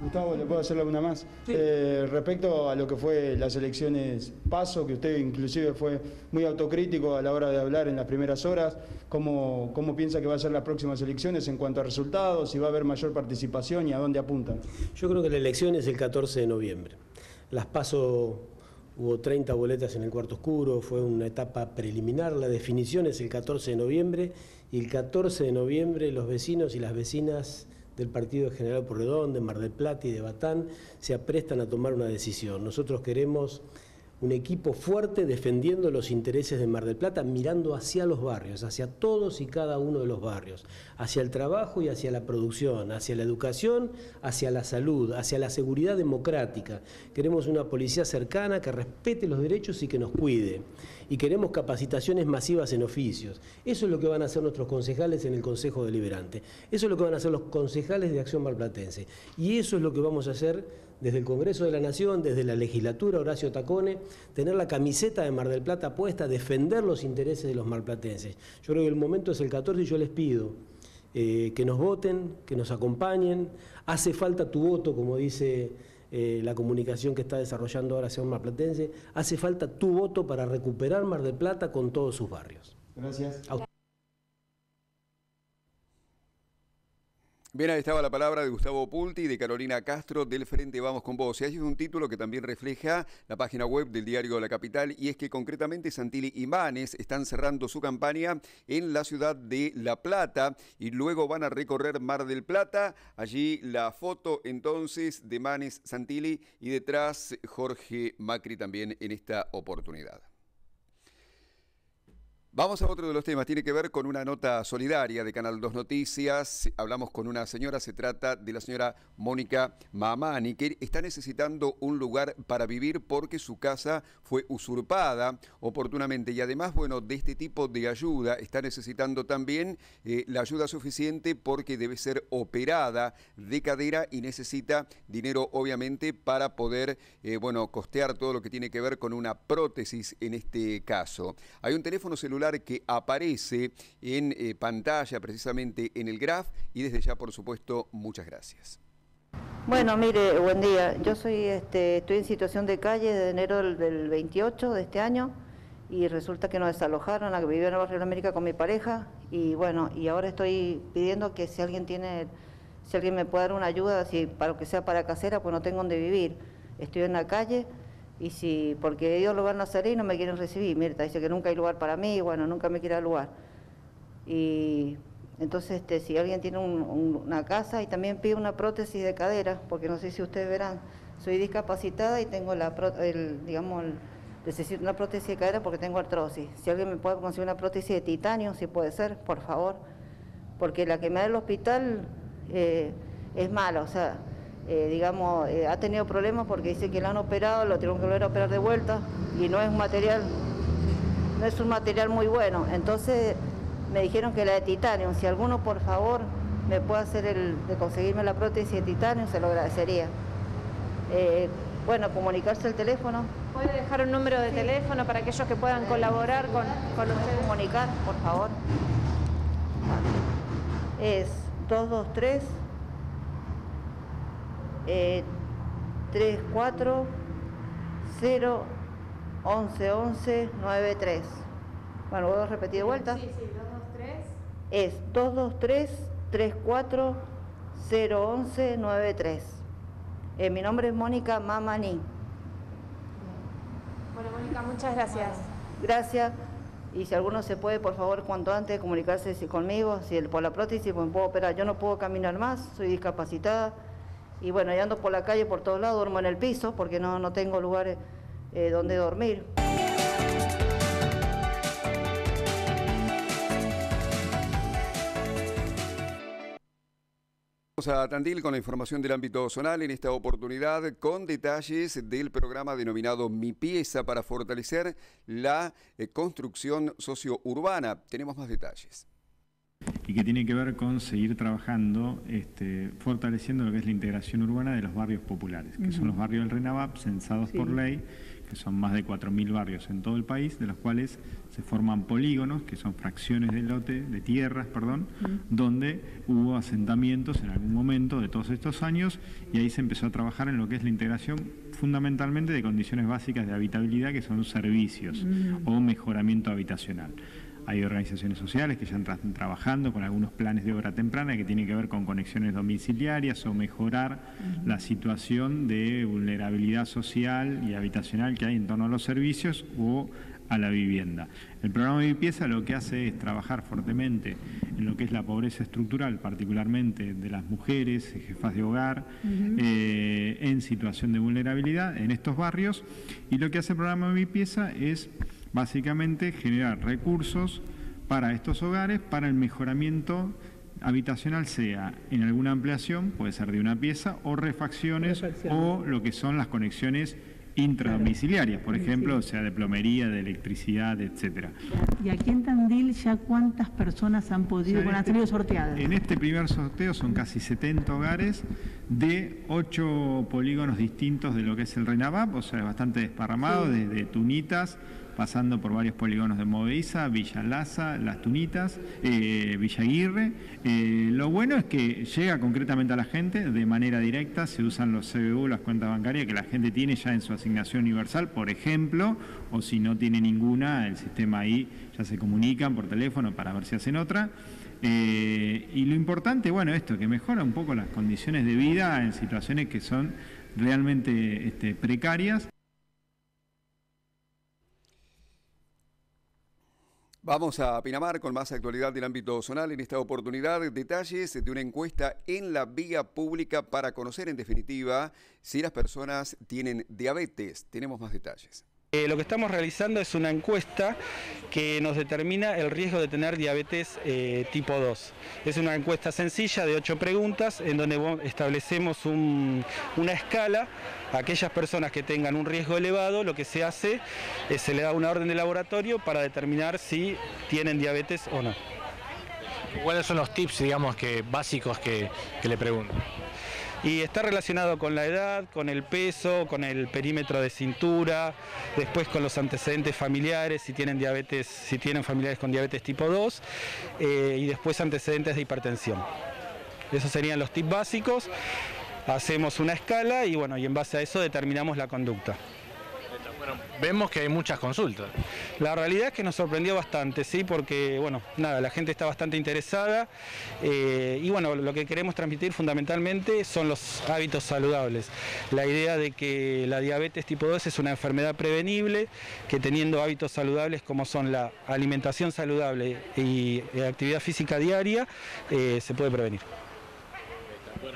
Gustavo, ¿le puedo hacer alguna más? Eh, respecto a lo que fue las elecciones PASO, que usted inclusive fue muy autocrítico a la hora de hablar en las primeras horas, ¿cómo, cómo piensa que va a ser las próximas elecciones en cuanto a resultados, si va a haber mayor participación y a dónde apuntan? Yo creo que la elección es el 14 de noviembre. Las PASO hubo 30 boletas en el cuarto oscuro, fue una etapa preliminar, la definición es el 14 de noviembre y el 14 de noviembre los vecinos y las vecinas del Partido General Porredón, de Mar del Plata y de Batán se aprestan a tomar una decisión. Nosotros queremos un equipo fuerte defendiendo los intereses de Mar del Plata, mirando hacia los barrios, hacia todos y cada uno de los barrios, hacia el trabajo y hacia la producción, hacia la educación, hacia la salud, hacia la seguridad democrática. Queremos una policía cercana que respete los derechos y que nos cuide. Y queremos capacitaciones masivas en oficios. Eso es lo que van a hacer nuestros concejales en el Consejo Deliberante. Eso es lo que van a hacer los concejales de Acción Marplatense. Y eso es lo que vamos a hacer desde el Congreso de la Nación, desde la legislatura, Horacio Tacone, tener la camiseta de Mar del Plata puesta, defender los intereses de los marplatenses. Yo creo que el momento es el 14 y yo les pido eh, que nos voten, que nos acompañen. Hace falta tu voto, como dice eh, la comunicación que está desarrollando ahora un Marplatense. Hace falta tu voto para recuperar Mar del Plata con todos sus barrios. Gracias. Bien, ahí estaba la palabra de Gustavo Pulti y de Carolina Castro del Frente Vamos con Vos. Y hay un título que también refleja la página web del diario La Capital y es que concretamente Santilli y Manes están cerrando su campaña en la ciudad de La Plata y luego van a recorrer Mar del Plata. Allí la foto entonces de Manes Santilli y detrás Jorge Macri también en esta oportunidad. Vamos a otro de los temas, tiene que ver con una nota solidaria de Canal 2 Noticias. Hablamos con una señora, se trata de la señora Mónica Mamani, que está necesitando un lugar para vivir porque su casa fue usurpada oportunamente. Y además, bueno, de este tipo de ayuda está necesitando también eh, la ayuda suficiente porque debe ser operada de cadera y necesita dinero, obviamente, para poder, eh, bueno, costear todo lo que tiene que ver con una prótesis en este caso. Hay un teléfono celular que aparece en eh, pantalla precisamente en el graph y desde ya por supuesto muchas gracias. Bueno, mire, buen día. Yo soy, este, estoy en situación de calle de enero del, 28 de este año y resulta que nos desalojaron, que vivía en el barrio de América con mi pareja y bueno, y ahora estoy pidiendo que si alguien tiene, si alguien me puede dar una ayuda, si para que sea para casera, pues no tengo donde vivir. Estoy en la calle y si, porque van a hacer y no me quieren recibir, Mirta dice que nunca hay lugar para mí, bueno, nunca me quiere lugar. Y entonces, este, si alguien tiene una casa y también pide una prótesis de cadera, porque no sé si ustedes verán, soy discapacitada y tengo la, el, digamos, necesito una prótesis de cadera porque tengo artrosis. Si alguien me puede conseguir una prótesis de titanio, si puede ser, por favor, porque la que me da el hospital eh, es mala, o sea, eh, digamos, eh, ha tenido problemas porque dice que lo han operado, lo tienen que volver a operar de vuelta y no es un material, no es un material muy bueno. Entonces me dijeron que la de titanio, si alguno por favor me puede hacer el de conseguirme la prótesis de titanio, se lo agradecería. Eh, bueno, comunicarse el teléfono. ¿Puede dejar un número de teléfono para aquellos que puedan colaborar con, con ustedes? Comunicar, por favor. Es 223 eh, 3, 4, 0, 11, 11, 9, 3. Bueno, ¿puedo repetir de vuelta? Sí, sí, 2, 2, 3. Es 2, 2, 3, 3, 4, 0, 11, 9, 3. Eh, mi nombre es Mónica Mamani. Bueno, Mónica, muchas gracias. Gracias. Y si alguno se puede, por favor, cuanto antes comunicarse conmigo, si el, por la prótesis, pues me puedo operar. Yo no puedo caminar más, soy discapacitada y bueno, ya ando por la calle por todos lados, duermo en el piso porque no, no tengo lugares eh, donde dormir. Vamos a Tandil con la información del ámbito zonal en esta oportunidad con detalles del programa denominado Mi Pieza para fortalecer la eh, construcción sociourbana. Tenemos más detalles y que tiene que ver con seguir trabajando, este, fortaleciendo lo que es la integración urbana de los barrios populares, que son los barrios del RENAVAP, censados por ley, que son más de 4.000 barrios en todo el país, de los cuales se forman polígonos, que son fracciones de lote, de tierras, perdón, donde hubo asentamientos en algún momento de todos estos años y ahí se empezó a trabajar en lo que es la integración fundamentalmente de condiciones básicas de habitabilidad, que son servicios o mejoramiento habitacional. Hay organizaciones sociales que ya están trabajando con algunos planes de obra temprana que tienen que ver con conexiones domiciliarias o mejorar la situación de vulnerabilidad social y habitacional que hay en torno a los servicios o a la vivienda. El programa de Vipieza lo que hace es trabajar fuertemente en lo que es la pobreza estructural, particularmente de las mujeres, jefas de hogar, eh, en situación de vulnerabilidad en estos barrios. Y lo que hace el programa de Vipieza es básicamente generar recursos para estos hogares para el mejoramiento habitacional sea en alguna ampliación, puede ser de una pieza, o refacciones, o lo que son las conexiones intradomiciliarias, por ejemplo, o sea de plomería, de electricidad, etcétera. ¿Y aquí en Tandil ya cuántas personas han podido, o han salido sorteadas? En este primer sorteo son casi 70 hogares de 8 polígonos distintos de lo que es el RENAVAP, o sea, bastante desparramado, desde Tunitas, pasando por varios polígonos de Movediza, Villa Laza, Las Tunitas, eh, Villa Aguirre. Eh, lo bueno es que llega concretamente a la gente de manera directa, se usan los CBU, las cuentas bancarias que la gente tiene ya en su asignación universal, por ejemplo, o si no tiene ninguna, el sistema ahí ya se comunican por teléfono para ver si hacen otra. Eh, y lo importante, bueno, esto, que mejora un poco las condiciones de vida en situaciones que son realmente este, precarias. Vamos a Pinamar con más actualidad del ámbito zonal. En esta oportunidad, detalles de una encuesta en la vía pública para conocer en definitiva si las personas tienen diabetes. Tenemos más detalles. Eh, lo que estamos realizando es una encuesta que nos determina el riesgo de tener diabetes eh, tipo 2. Es una encuesta sencilla de ocho preguntas en donde establecemos una escala aquellas personas que tengan un riesgo elevado, lo que se hace es se le da una orden de laboratorio para determinar si tienen diabetes o no. ¿Cuáles son los tips, digamos, que básicos que le pregunto? Y está relacionado con la edad, con el peso, con el perímetro de cintura, después con los antecedentes familiares, si tienen diabetes, si tienen familiares con diabetes tipo 2, eh, y después antecedentes de hipertensión. Esos serían los tips básicos. Hacemos una escala y bueno, y en base a eso determinamos la conducta. Vemos que hay muchas consultas. La realidad es que nos sorprendió bastante, sí, porque bueno, nada, la gente está bastante interesada eh, y bueno, lo que queremos transmitir fundamentalmente son los hábitos saludables. La idea de que la diabetes tipo 2 es una enfermedad prevenible, que teniendo hábitos saludables como son la alimentación saludable y eh, actividad física diaria, eh, se puede prevenir.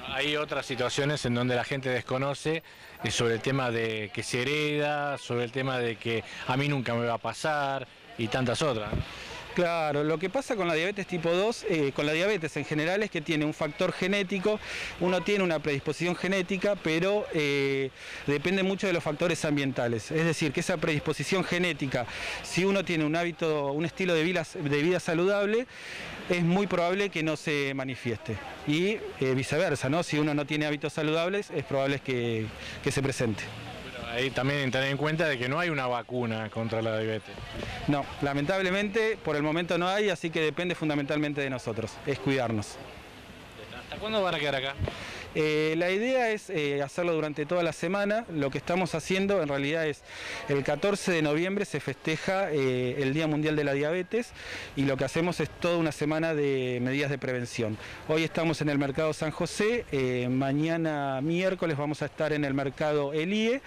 Hay otras situaciones en donde la gente desconoce eh, sobre el tema de que se hereda, sobre el tema de que a mí nunca me va a pasar y tantas otras. Claro, lo que pasa con la diabetes tipo 2, eh, con la diabetes en general es que tiene un factor genético, uno tiene una predisposición genética, pero eh, depende mucho de los factores ambientales. Es decir, que esa predisposición genética, si uno tiene un hábito, un estilo de vida, de vida saludable, es muy probable que no se manifieste. Y eh, viceversa, ¿no? Si uno no tiene hábitos saludables, es probable que, que se presente ahí también tener en cuenta de que no hay una vacuna contra la diabetes. No, lamentablemente por el momento no hay, así que depende fundamentalmente de nosotros, es cuidarnos. ¿Hasta cuándo van a quedar acá? Eh, la idea es eh, hacerlo durante toda la semana. Lo que estamos haciendo en realidad es el 14 de noviembre se festeja eh, el Día Mundial de la Diabetes y lo que hacemos es toda una semana de medidas de prevención. Hoy estamos en el Mercado San José, mañana miércoles vamos a estar en el Mercado Elie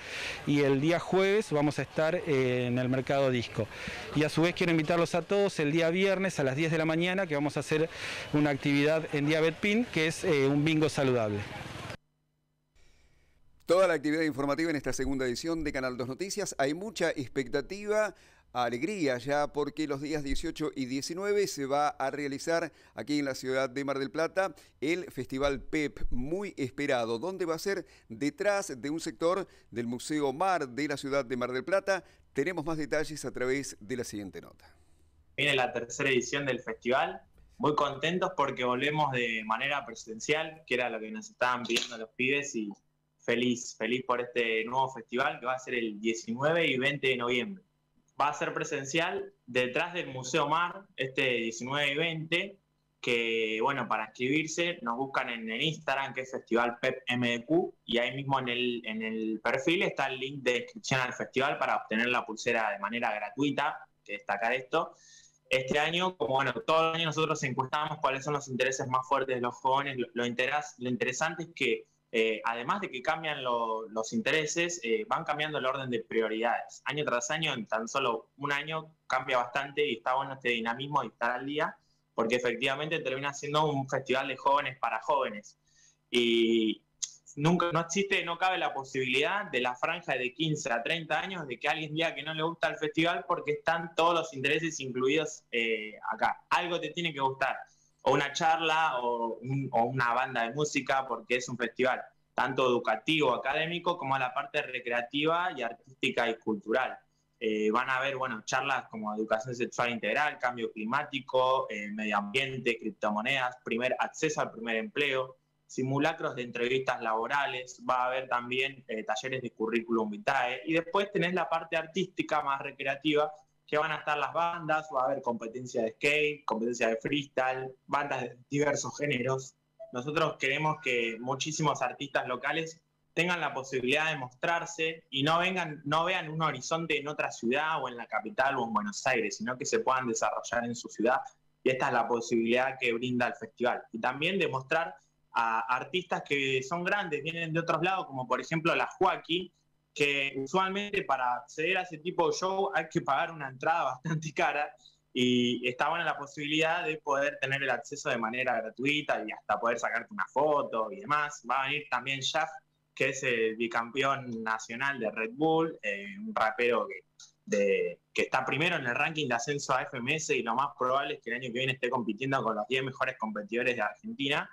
y el día jueves vamos a estar en el Mercado Disco. Y a su vez quiero invitarlos a todos el día viernes a las 10 de la mañana que vamos a hacer una actividad en Diabet que es un bingo saludable. Toda la actividad informativa en esta segunda edición de Canal 2 Noticias. Hay mucha expectativa, alegría ya, porque los días 18 y 19 se va a realizar aquí en la ciudad de Mar del Plata el Festival PEP, muy esperado, donde va a ser detrás de un sector del Museo Mar de la ciudad de Mar del Plata. Tenemos más detalles a través de la siguiente nota. Viene la tercera edición del festival. Muy contentos porque volvemos de manera presencial, que era lo que nos estaban pidiendo los pibes y feliz, feliz por este nuevo festival que va a ser el 19 y 20 de noviembre. Va a ser presencial detrás del Museo Mar, este 19 y 20, que bueno, para inscribirse nos buscan en el Instagram, que es Festival PEP MDQ, y ahí mismo en el, en el perfil está el link de inscripción al festival para obtener la pulsera de manera gratuita, que destacar esto. Este año, como bueno, todo el año nosotros encuestamos cuáles son los intereses más fuertes de los jóvenes, lo interesante es que eh, además de que cambian los intereses, eh, van cambiando el orden de prioridades. Año tras año, en tan solo un año, cambia bastante y está bueno este dinamismo y estar al día, porque efectivamente termina siendo un festival de jóvenes para jóvenes. Y nunca, no existe, no cabe la posibilidad de la franja de 15 a 30 años de que alguien diga que no le gusta el festival porque están todos los intereses incluidos eh, acá. Algo te tiene que gustar o una charla o, una banda de música, porque es un festival tanto educativo, académico, como a la parte recreativa y artística y cultural. Eh, van a haber bueno, charlas como educación sexual integral, cambio climático, eh, medio ambiente, criptomonedas, primer acceso al primer empleo, simulacros de entrevistas laborales, va a haber también eh, talleres de currículum vitae y después tenés la parte artística más recreativa que van a estar las bandas, va a haber competencia de skate, competencia de freestyle, bandas de diversos géneros. Nosotros queremos que muchísimos artistas locales tengan la posibilidad de mostrarse y no vengan, no vean un horizonte en otra ciudad o en la capital o en Buenos Aires, sino que se puedan desarrollar en su ciudad. Y esta es la posibilidad que brinda el festival. Y también demostrar a artistas que son grandes, vienen de otros lados, como por ejemplo la Joaquín, que usualmente para acceder a ese tipo de show hay que pagar una entrada bastante cara y está buena la posibilidad de poder tener el acceso de manera gratuita y hasta poder sacarte una foto y demás. Va a venir también Jaff, que es el bicampeón nacional de Red Bull, eh, un rapero que, que está primero en el ranking de ascenso a FMS y lo más probable es que el año que viene esté compitiendo con los 10 mejores competidores de Argentina.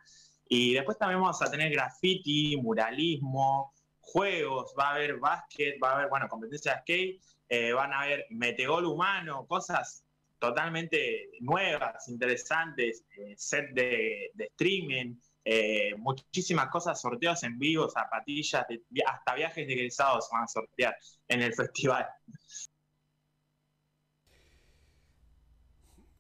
Y después también vamos a tener graffiti, muralismo, juegos, va a haber básquet, va a haber, bueno, competencia de skate, eh, van a haber metegol humano, cosas totalmente nuevas, interesantes, eh, set de, streaming, eh, muchísimas cosas, sorteos en vivo, zapatillas, hasta viajes de egresados van a sortear en el festival.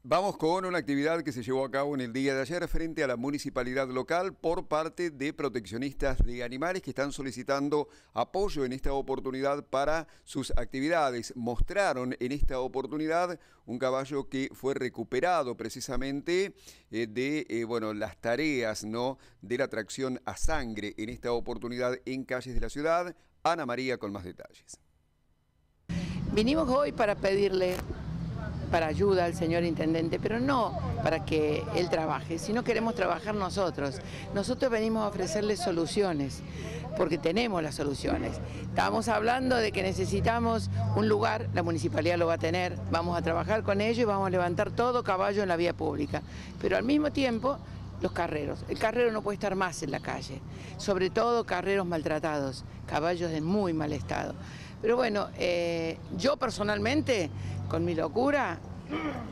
Vamos con una actividad que se llevó a cabo en el día de ayer frente a la municipalidad local por parte de proteccionistas de animales que están solicitando apoyo en esta oportunidad para sus actividades. Mostraron en esta oportunidad un caballo que fue recuperado precisamente eh, de eh, bueno, las tareas ¿no? de la tracción a sangre en esta oportunidad en calles de la ciudad. Ana María con más detalles. Vinimos hoy para pedirle para ayuda al señor intendente, pero no para que él trabaje, sino queremos trabajar nosotros. Nosotros venimos a ofrecerle soluciones, porque tenemos las soluciones. Estábamos hablando de que necesitamos un lugar, la municipalidad lo va a tener, vamos a trabajar con ellos y vamos a levantar todo caballo en la vía pública. Pero al mismo tiempo, los carreros. El carrero no puede estar más en la calle, sobre todo carreros maltratados, caballos en muy mal estado. Pero bueno, eh, yo personalmente, con mi locura,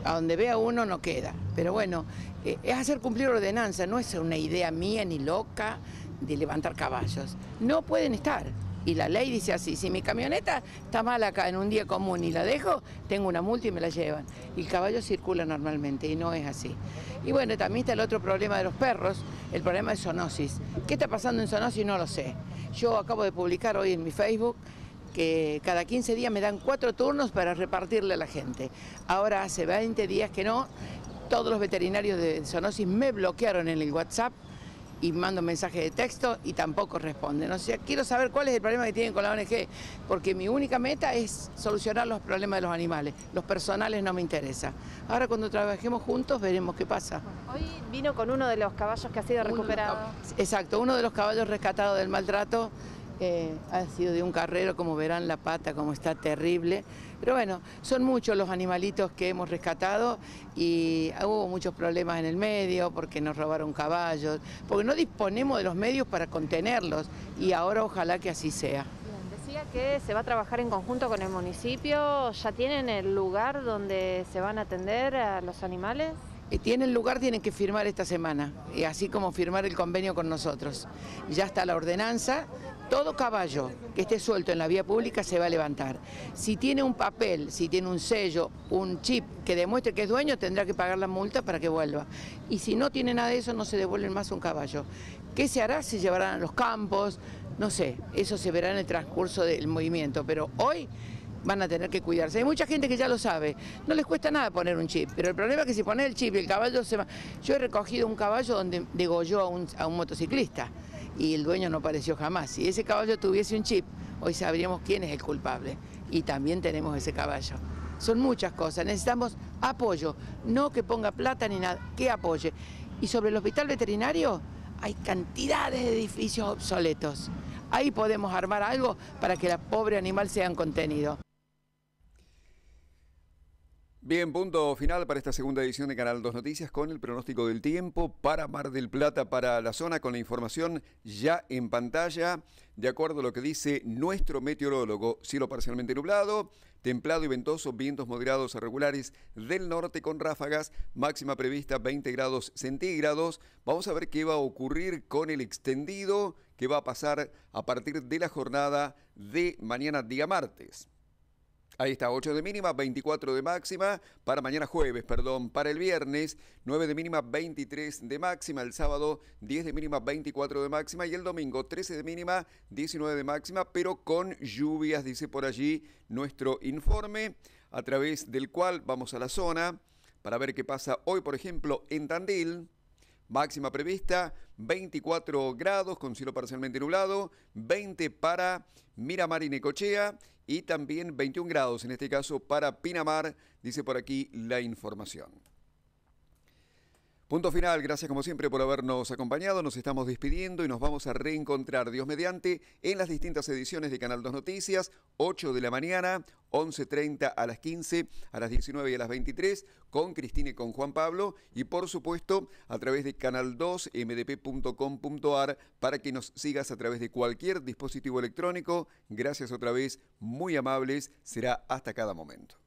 a donde vea uno no queda. Pero bueno, eh, es hacer cumplir ordenanza, no es una idea mía ni loca de levantar caballos. No pueden estar. Y la ley dice así, si mi camioneta está mal acá en un día común y la dejo, tengo una multa y me la llevan. Y el caballo circula normalmente y no es así. Y bueno, también está el otro problema de los perros, el problema de zoonosis. ¿Qué está pasando en zoonosis? No lo sé. Yo acabo de publicar hoy en mi Facebook que cada 15 días me dan cuatro turnos para repartirle a la gente. Ahora hace 20 días que no, todos los veterinarios de zoonosis me bloquearon en el WhatsApp y mando mensaje de texto y tampoco responden. O sea, quiero saber cuál es el problema que tienen con la ONG, porque mi única meta es solucionar los problemas de los animales. Los personales no me interesa. Ahora cuando trabajemos juntos veremos qué pasa. Hoy vino con uno de los caballos que ha sido recuperado. exacto, uno de los caballos rescatados del maltrato ha sido de un carrero, como verán la pata, como está terrible. Pero bueno, son muchos los animalitos que hemos rescatado y hubo muchos problemas en el medio porque nos robaron caballos, porque no disponemos de los medios para contenerlos y ahora ojalá que así sea. decía que se va a trabajar en conjunto con el municipio, ¿ya tienen el lugar donde se van a atender a los animales? Eh, tienen lugar, tienen que firmar esta semana, y así como firmar el convenio con nosotros. Ya está la ordenanza, todo caballo que esté suelto en la vía pública se va a levantar. Si tiene un papel, si tiene un sello, un chip que demuestre que es dueño, tendrá que pagar la multa para que vuelva. Y si no tiene nada de eso, no se devuelve más un caballo. ¿Qué se hará? Se llevarán a los campos, no sé, eso se verá en el transcurso del movimiento, pero hoy van a tener que cuidarse. Hay mucha gente que ya lo sabe, no les cuesta nada poner un chip, pero el problema es que si pones el chip y el caballo se va... Yo he recogido un caballo donde degolló a un, a un motociclista y el dueño no apareció jamás. Si ese caballo tuviese un chip, hoy sabríamos quién es el culpable y también tenemos ese caballo. Son muchas cosas, necesitamos apoyo, no que ponga plata ni nada, que apoye. Y sobre el hospital veterinario hay cantidades de edificios obsoletos. Ahí podemos armar algo para que la pobre animal sea contenido. Bien, punto final para esta segunda edición de Canal 2 Noticias con el pronóstico del tiempo para Mar del Plata, para la zona, con la información ya en pantalla. De acuerdo a lo que dice nuestro meteorólogo, cielo parcialmente nublado, templado y ventoso, vientos moderados a regulares del norte con ráfagas, máxima prevista 20 grados centígrados. Vamos a ver qué va a ocurrir con el extendido que va a pasar a partir de la jornada de mañana día martes. Ahí está, 8 de mínima, 24 de máxima. Para mañana jueves, perdón. Para el viernes, 9 de mínima, 23 de máxima. El sábado, 10 de mínima, 24 de máxima. Y el domingo, 13 de mínima, 19 de máxima, pero con lluvias, dice por allí nuestro informe, a través del cual vamos a la zona para ver qué pasa hoy, por ejemplo, en Tandil. Máxima prevista 24 grados con cielo parcialmente nublado, 20 para Miramar y Necochea y también 21 grados en este caso para Pinamar, dice por aquí la información. Punto final, gracias como siempre por habernos acompañado, nos estamos despidiendo y nos vamos a reencontrar, Dios mediante, en las distintas ediciones de Canal 2 Noticias, 8 de la mañana, 11.30 a las 15, a las 19 y a las 23, con Cristina y con Juan Pablo, y por supuesto a través de canal2mdp.com.ar para que nos sigas a través de cualquier dispositivo electrónico. Gracias otra vez, muy amables, será hasta cada momento.